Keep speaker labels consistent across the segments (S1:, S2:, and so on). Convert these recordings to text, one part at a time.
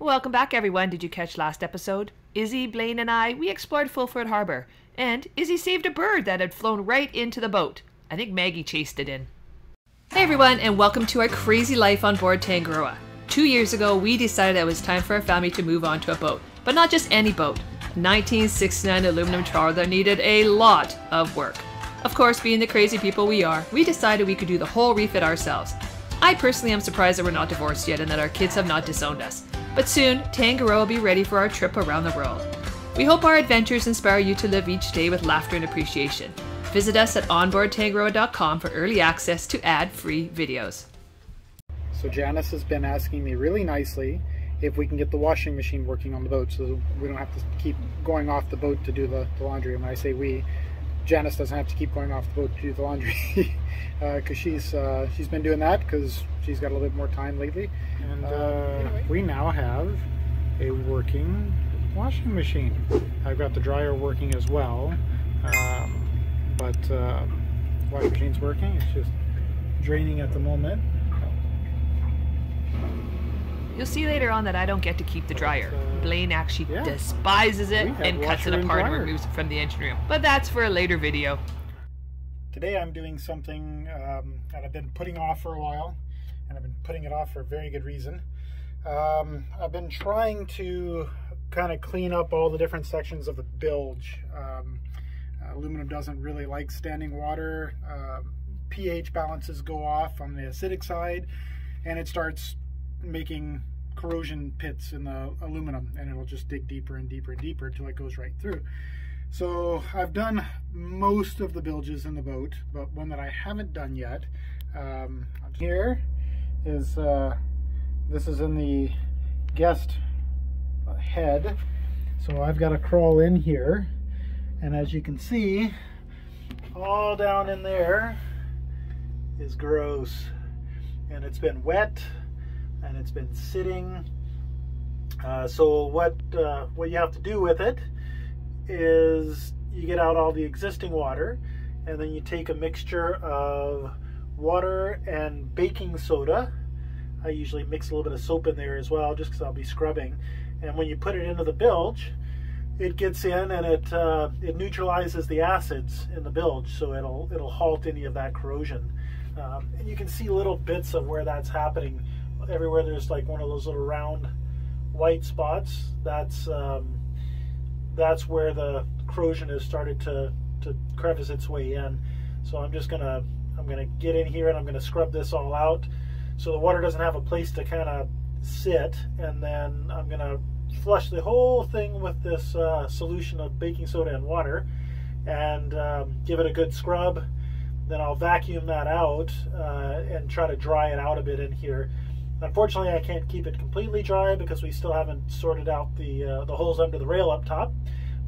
S1: Welcome back, everyone. Did you catch last episode? Izzie, Blaine, and I, we explored Fulford Harbor, and Izzie saved a bird that had flown right into the boat. I think Maggie chased it in. Hey, everyone, and welcome to our crazy life on board Tangaroa. Two years ago, we decided it was time for our family to move on to a boat, but not just any boat. 1969 aluminum trawler that needed a lot of work. Of course, being the crazy people we are, we decided we could do the whole refit ourselves. I personally am surprised that we're not divorced yet and that our kids have not disowned us. But soon, Tangaroa will be ready for our trip around the world. We hope our adventures inspire you to live each day with laughter and appreciation. Visit us at onboardtangaroa.com for early access to ad-free videos.
S2: So Janice has been asking me really nicely if we can get the washing machine working on the boat so we don't have to keep going off the boat to do the, the laundry. And when I say we, Janice doesn't have to keep going off the boat to do the laundry because uh, she's uh, she's been doing that because she's got a little bit more time lately. And uh, anyway. we now have a working washing machine. I've got the dryer working as well, um, but uh, washing machine's working. It's just draining at the moment.
S1: You'll see later on that I don't get to keep the dryer. Blaine actually yeah. despises it and cuts it apart and, and removes it from the engine room. But that's for a later video.
S2: Today I'm doing something um, that I've been putting off for a while, and I've been putting it off for a very good reason. Um, I've been trying to kind of clean up all the different sections of the bilge. Um, aluminum doesn't really like standing water. Uh, pH balances go off on the acidic side, and it starts making corrosion pits in the aluminum and it'll just dig deeper and deeper and deeper until it goes right through. So I've done most of the bilges in the boat, but one that I haven't done yet um, here is, uh, this is in the guest head. So I've got to crawl in here and as you can see, all down in there is gross and it's been wet and it's been sitting. Uh, so what uh, what you have to do with it is you get out all the existing water and then you take a mixture of water and baking soda. I usually mix a little bit of soap in there as well just because I'll be scrubbing. And when you put it into the bilge, it gets in and it uh, it neutralizes the acids in the bilge, so it'll it'll halt any of that corrosion. Um, and you can see little bits of where that's happening everywhere there's like one of those little round white spots, that's um, that's where the corrosion has started to, to crevice its way in. So I'm just gonna I'm gonna get in here and I'm gonna scrub this all out so the water doesn't have a place to kind of sit. And then I'm gonna flush the whole thing with this uh, solution of baking soda and water and um, give it a good scrub. Then I'll vacuum that out uh, and try to dry it out a bit in here Unfortunately, I can't keep it completely dry because we still haven't sorted out the, uh, the holes under the rail up top.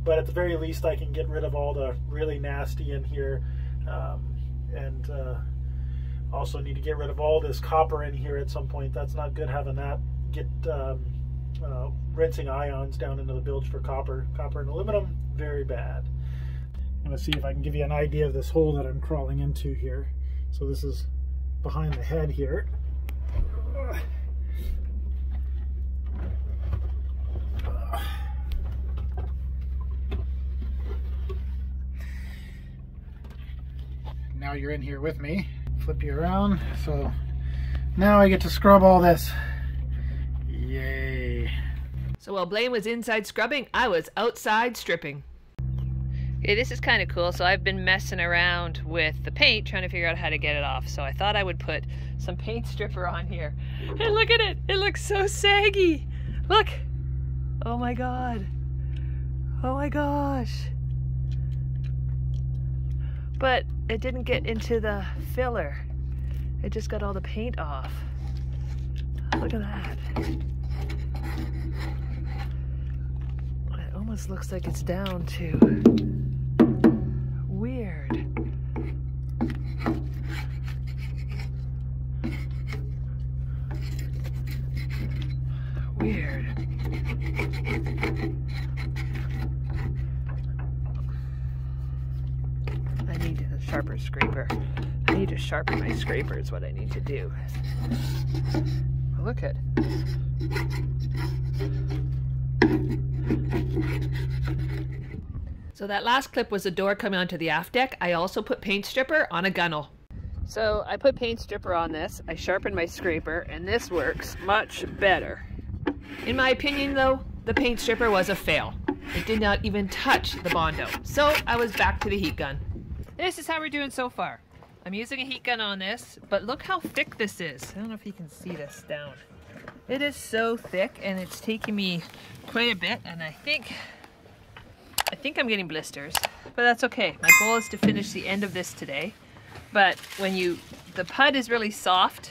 S2: But at the very least, I can get rid of all the really nasty in here. Um, and uh, also need to get rid of all this copper in here at some point. That's not good having that get um, uh, rinsing ions down into the bilge for copper. Copper and aluminum, very bad. I'm going to see if I can give you an idea of this hole that I'm crawling into here. So this is behind the head here. Now you're in here with me. Flip you around. So now I get to scrub all this. Yay.
S1: So while Blaine was inside scrubbing, I was outside stripping. Okay, this is kind of cool. So I've been messing around with the paint, trying to figure out how to get it off. So I thought I would put some paint stripper on here. And look at it. It looks so saggy. Look. Oh my God. Oh my gosh. But it didn't get into the filler. It just got all the paint off. Look at that. It almost looks like it's down to weird. I need a sharper scraper. I need to sharpen my scraper is what I need to do. Look at So that last clip was the door coming onto the aft deck. I also put paint stripper on a gunnel. So I put paint stripper on this, I sharpened my scraper, and this works much better. In my opinion though, the paint stripper was a fail. It did not even touch the Bondo. So I was back to the heat gun. This is how we're doing so far. I'm using a heat gun on this, but look how thick this is. I don't know if you can see this down. It is so thick and it's taking me quite a bit and I think I think I'm getting blisters, but that's okay. My goal is to finish the end of this today. But when you, the pud is really soft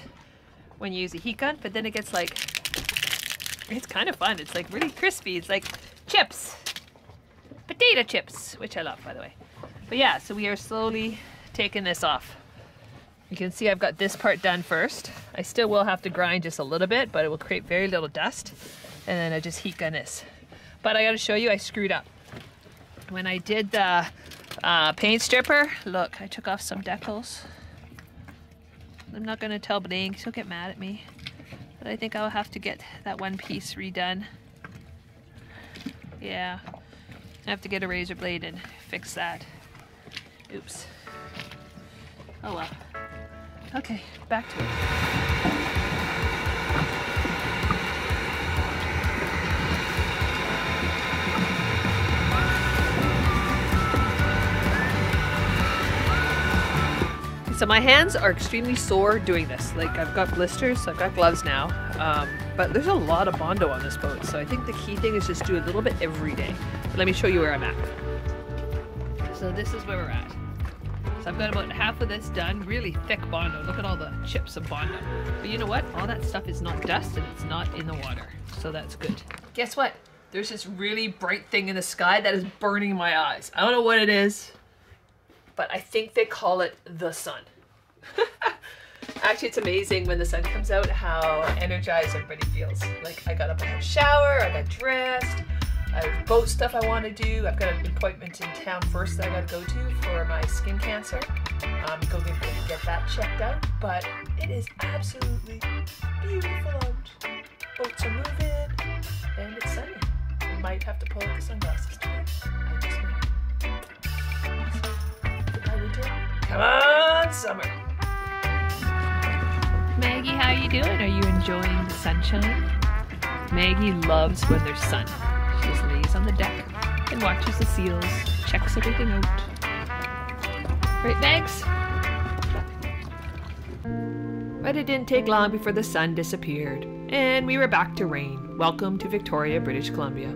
S1: when you use a heat gun, but then it gets like, it's kind of fun. It's like really crispy. It's like chips, potato chips, which I love by the way. But yeah, so we are slowly taking this off. You can see I've got this part done first. I still will have to grind just a little bit, but it will create very little dust. And then I just heat gun this. But I gotta show you, I screwed up when I did the uh, paint stripper, look, I took off some decals. I'm not to tell Blaine, he'll get mad at me. But I think I'll have to get that one piece redone. Yeah, I have to get a razor blade and fix that. Oops. Oh well. Okay, back to it. So my hands are extremely sore doing this. Like I've got blisters, so I've got gloves now. Um, but there's a lot of Bondo on this boat. So I think the key thing is just do a little bit every day. But let me show you where I'm at. So this is where we're at. So I've got about half of this done. Really thick Bondo. Look at all the chips of Bondo. But you know what? All that stuff is not dust and it's not in the water. So that's good. Guess what? There's this really bright thing in the sky that is burning my eyes. I don't know what it is but I think they call it the sun. Actually, it's amazing when the sun comes out how energized everybody feels. Like I got up in the shower, I got dressed, Have boat stuff I want to do. I've got an appointment in town first that I got to go to for my skin cancer. Um, I'm going to get that checked out. But it is absolutely beautiful out. Boats are moving and it's sunny. I might have to pull out the sunglasses today. Come on, summer. Maggie, how are you doing? Are you enjoying the sunshine? Maggie loves when there's sun. Just lays on the deck and watches the seals, checks everything out. Right, Mags? But it didn't take long before the sun disappeared, and we were back to rain. Welcome to Victoria, British Columbia.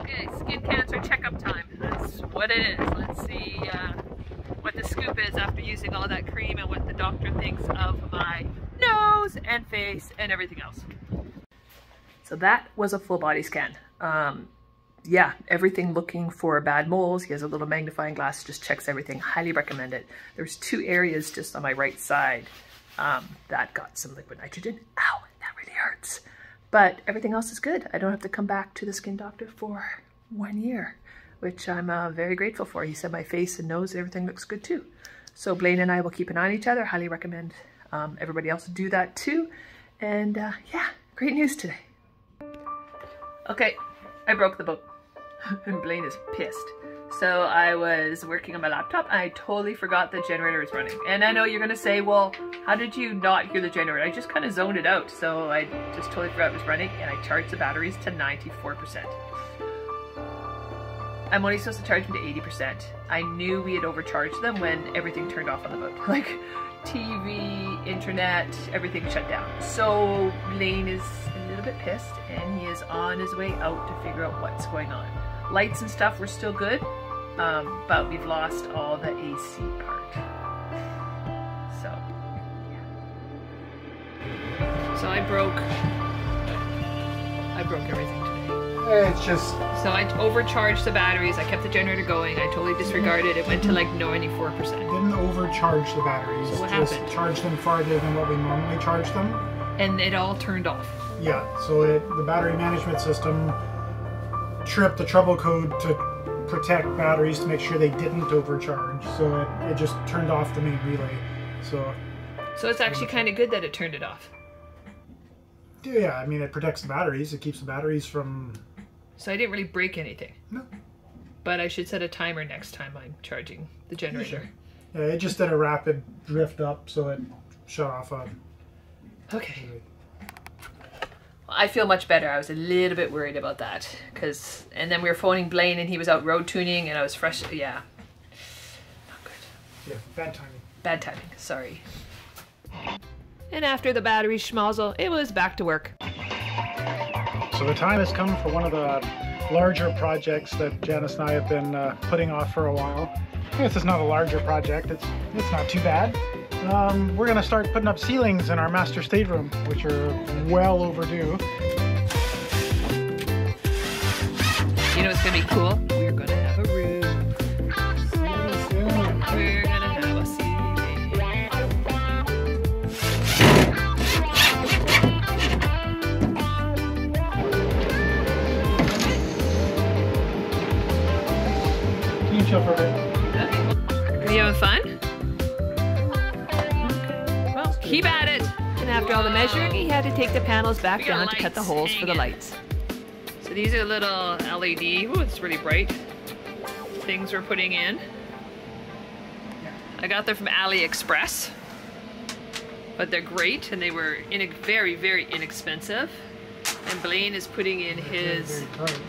S1: Okay, skin cancer checkup time. That's what it is. Let's see uh, what the scoop is after using all that cream and what the doctor thinks of my and face and everything else. So that was a full body scan. Um, yeah, everything looking for bad moles. He has a little magnifying glass, just checks everything. Highly recommend it. There's two areas just on my right side um, that got some liquid nitrogen. Ow, that really hurts. But everything else is good. I don't have to come back to the skin doctor for one year, which I'm uh, very grateful for. He said my face and nose, and everything looks good too. So Blaine and I will keep an eye on each other. Highly recommend um, everybody else do that too. And uh, yeah, great news today. Okay, I broke the boat. and Blaine is pissed. So I was working on my laptop and I totally forgot the generator was running. And I know you're gonna say, well, how did you not hear the generator? I just kind of zoned it out. So I just totally forgot it was running and I charged the batteries to 94%. I'm only supposed to charge them to 80%. I knew we had overcharged them when everything turned off on the boat. Like TV, internet, everything shut down. So Blaine is a little bit pissed and he is on his way out to figure out what's going on. Lights and stuff were still good, um, but we've lost all the AC part. So, yeah. So I broke, I broke everything. Eh,
S2: it's just
S1: So I overcharged the batteries. I kept the generator going. I totally disregarded it. Went to like 94%.
S2: didn't overcharge the batteries.
S1: So what
S2: just
S1: happened?
S2: charged them farther than what we normally charge them.
S1: And it all turned off.
S2: Yeah, so it, the battery management system tripped the trouble code to protect batteries to make sure they didn't overcharge. So it, it just turned off the main relay. So
S1: So it's actually kind of good that it turned it off.
S2: Yeah, I mean, it protects the batteries. It keeps the batteries from.
S1: So I didn't really break anything.
S2: No.
S1: But I should set a timer next time I'm charging the generator.
S2: Yeah, it just did a rapid drift up, so it shut off a.
S1: Okay. Well, I feel much better. I was a little bit worried about that because, and then we were phoning Blaine and he was out road tuning and I was fresh. Yeah. Not good.
S2: Yeah, bad timing.
S1: Bad timing. Sorry. And after the battery schmozzle, it was back to work.
S2: So the time has come for one of the larger projects that Janice and I have been uh, putting off for a while. I guess it's not a larger project. It's it's not too bad. Um, we're gonna start putting up ceilings in our master stateroom, which are well overdue.
S1: You know what's gonna be cool? We're gonna
S2: chill for a bit.
S1: Are you having fun? Well, keep at it. And after all the measuring, he had to take the panels back
S3: We got
S1: down to cut the
S3: lights
S1: holes for the
S3: hanging.
S1: lights. So these are little LED, ooh, it's really bright, things we're putting in. I got them from AliExpress, but they're great and they were in a very, very inexpensive. And Blaine is putting in his,
S2: Very bright.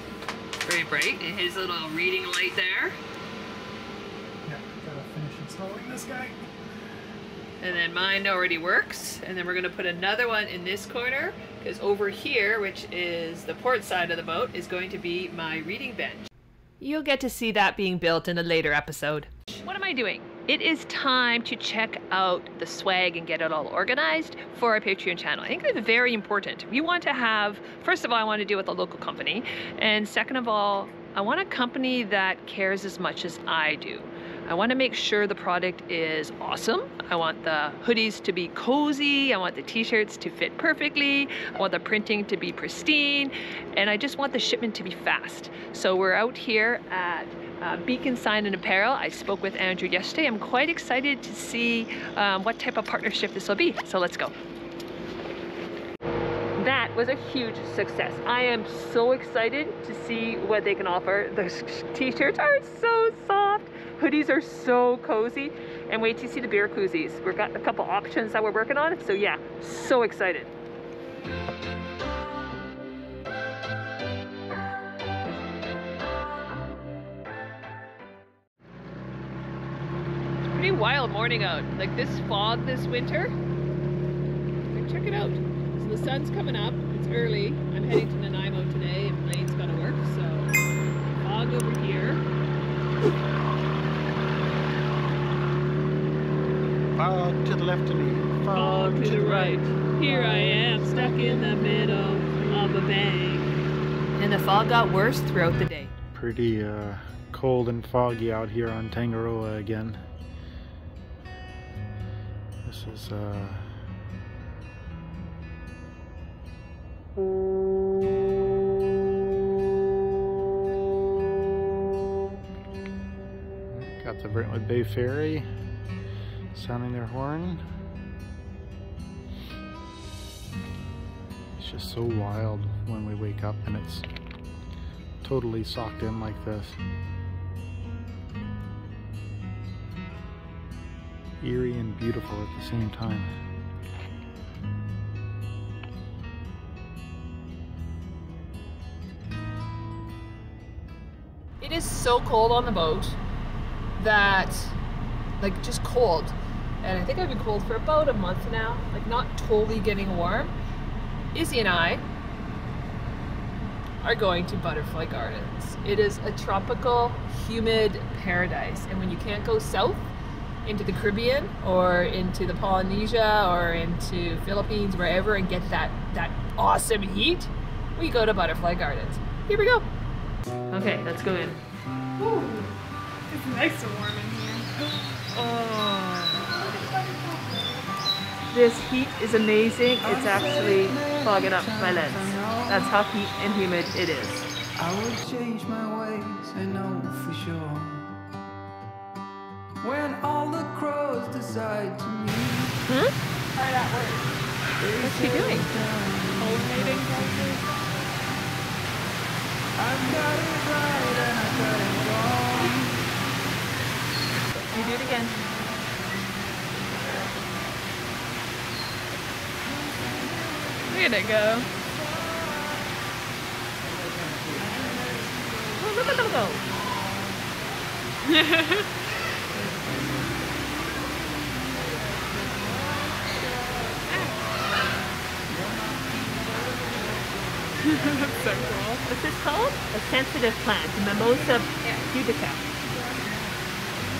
S1: very bright, in his little reading light there.
S2: Yeah, gotta finish installing this guy.
S1: And then mine already works. And then we're gonna put another one in this corner because over here, which is the port side of the boat, is going to be my reading bench. You'll get to see that being built in a later episode. What am I doing? It is time to check out the swag and get it all organized for our Patreon channel. I think that's very important. We want to have, first of all, I want to deal with a local company. And second of all, I want a company that cares as much as I do. I want to make sure the product is awesome. I want the hoodies to be cozy. I want the t-shirts to fit perfectly. I want the printing to be pristine. And I just want the shipment to be fast. So we're out here at uh, Beacon Sign and Apparel. I spoke with Andrew yesterday. I'm quite excited to see um, what type of partnership this will be. So let's go. That was a huge success. I am so excited to see what they can offer. The t-shirts are so soft. Hoodies are so cozy. And wait to see the beer koozies. We've got a couple options that we're working on. So yeah, so excited. It's pretty wild morning out. Like this fog this winter. Like, check it out. So the sun's coming up. It's early. I'm heading to Nanaimo today, and Blaine's got to work. So fog over here.
S2: Fog to the me.
S1: Fog to the right. Here I am, stuck in the middle of a bay. And the fog got worse throughout the day.
S2: Pretty uh, cold and foggy out here on Tangaroa again. This is uh, got the Brentwood Bay Ferry sounding their horn. It's just so wild when we wake up and it's totally socked in like this. Eerie and beautiful at the same time.
S1: It is so cold on the boat that, like, just cold. And I think I've been cold for about a month now, like, not totally getting warm. Izzie and I are going to Butterfly Gardens. It is a tropical, humid paradise. And when you can't go south into the Caribbean or into the Polynesia or into Philippines, wherever, and get that, that awesome heat, we go to Butterfly Gardens. Here we go. Okay, let's go in.
S3: It's nice and warm in here.
S1: Oh. This heat is amazing. It's actually fogging up my lens. That's how heat and humid it is.
S4: I would change my ways, I know for sure. When all the crows decide to meet, hmm?
S3: Try that word.
S1: What's she doing?
S3: Pollinating probably.
S1: You do it again.
S3: At it go.
S1: Oh, look at them go.
S3: That's so cool.
S1: What's this called? A sensitive plant, Mimosa pudica.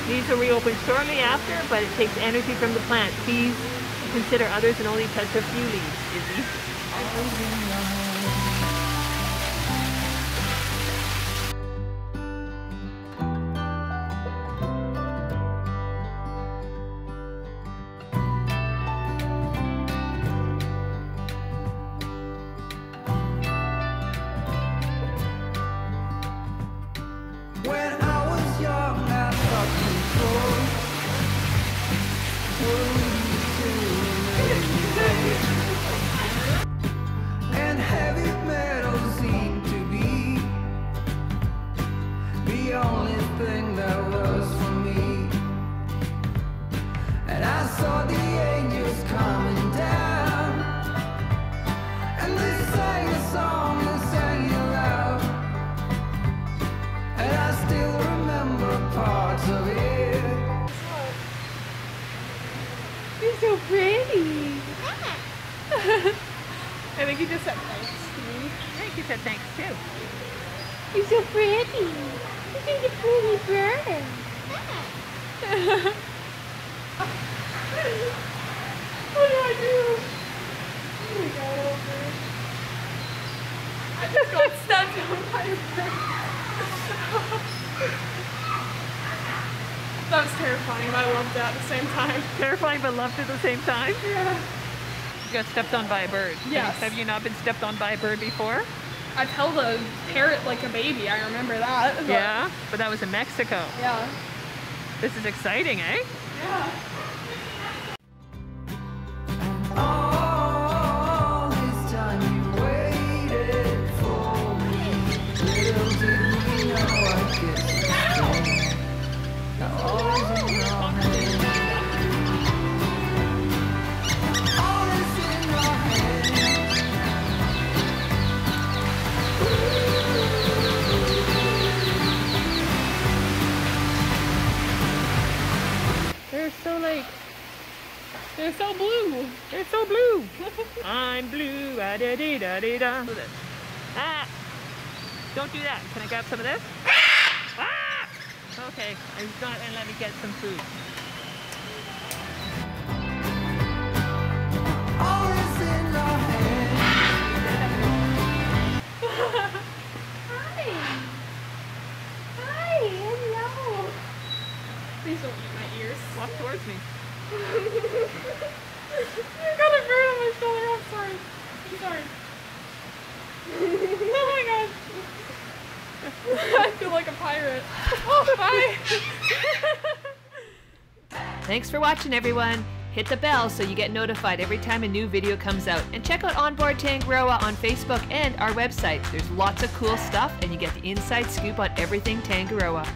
S1: These will reopen shortly after, but it takes energy from the plant. Please consider others and only touch a few leaves, Izzie.
S4: When
S3: just said thanks to me.
S1: I think you said thanks too.
S3: You're so pretty. You're such a pretty bird. what do I do? Oh my god, over. I just got stepped on by a bird. that was terrifying, but I loved it at the same time.
S1: Terrifying but loved at the same time.
S3: Yeah.
S1: You got stepped on by a bird.
S3: Yes.
S1: Have you not been stepped on by a bird before?
S3: I've held a parrot like a baby, I remember that. but-
S1: Yeah, but that was in Mexico.
S3: Yeah.
S1: This is exciting, eh?
S3: Yeah. Blue.
S1: they're so blue. I'm blue. Ah, da, dee, da, dee, da. Ah! Don't do that. Can I grab some of this? Ah! Okay, it's not, and let me get some food.
S4: All is in your hands.
S3: Hi. Hi. Hello. Please don't eat my ears.
S1: Walk towards me.
S3: I got a bird on my shoulder. I'm sorry. I'm sorry. oh my god. I feel like a pirate. Oh, bye.
S1: Thanks for watching, everyone. Hit the bell so you get notified every time a new video comes out. And check out Onboard Tangaroa on Facebook and our website. There's lots of cool stuff, and you get the inside scoop on everything Tangaroa.